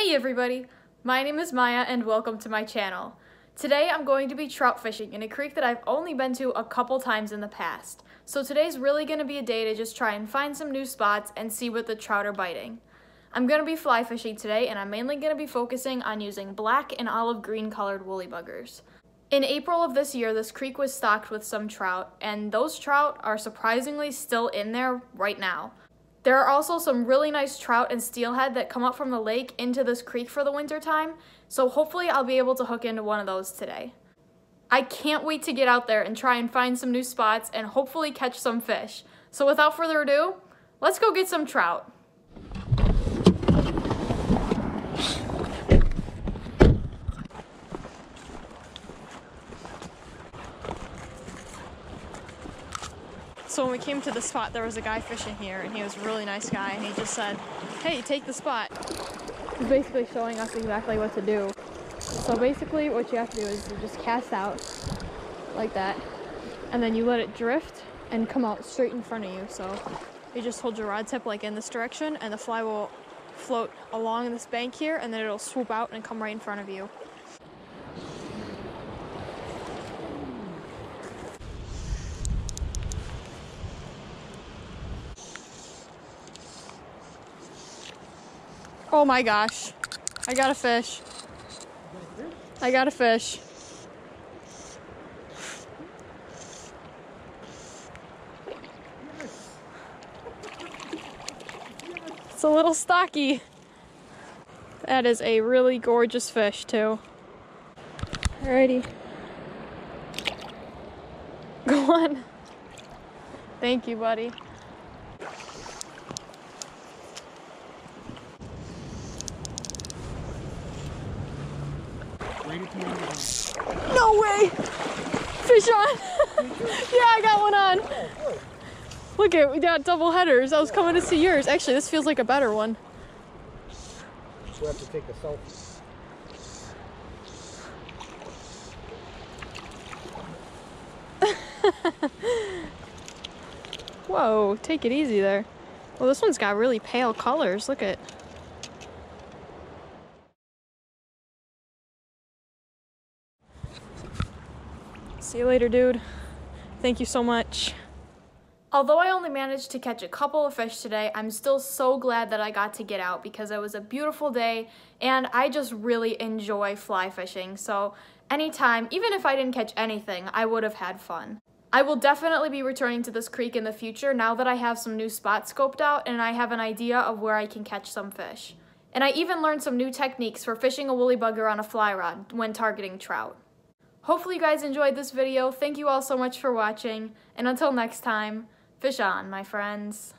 Hey everybody, my name is Maya and welcome to my channel. Today I'm going to be trout fishing in a creek that I've only been to a couple times in the past. So today's really going to be a day to just try and find some new spots and see what the trout are biting. I'm going to be fly fishing today and I'm mainly going to be focusing on using black and olive green colored woolly buggers. In April of this year, this creek was stocked with some trout, and those trout are surprisingly still in there right now. There are also some really nice trout and steelhead that come up from the lake into this creek for the winter time, so hopefully I'll be able to hook into one of those today. I can't wait to get out there and try and find some new spots and hopefully catch some fish. So without further ado, let's go get some trout. So when we came to the spot, there was a guy fishing here, and he was a really nice guy, and he just said, hey, take the spot. He's basically showing us exactly what to do. So basically what you have to do is you just cast out like that, and then you let it drift and come out straight in front of you. So you just hold your rod tip like in this direction, and the fly will float along this bank here, and then it'll swoop out and come right in front of you. Oh my gosh. I got a fish. I got a fish. It's a little stocky. That is a really gorgeous fish too. Alrighty. Go on. Thank you, buddy. No way! Fish on! yeah, I got one on. Look at we got double headers. I was coming to see yours. Actually, this feels like a better one. We have to take a selfie. Whoa, take it easy there. Well, this one's got really pale colors. Look at. See you later, dude. Thank you so much. Although I only managed to catch a couple of fish today, I'm still so glad that I got to get out because it was a beautiful day and I just really enjoy fly fishing. So anytime, even if I didn't catch anything, I would have had fun. I will definitely be returning to this creek in the future now that I have some new spots scoped out and I have an idea of where I can catch some fish. And I even learned some new techniques for fishing a woolly bugger on a fly rod when targeting trout. Hopefully you guys enjoyed this video. Thank you all so much for watching. And until next time, fish on, my friends.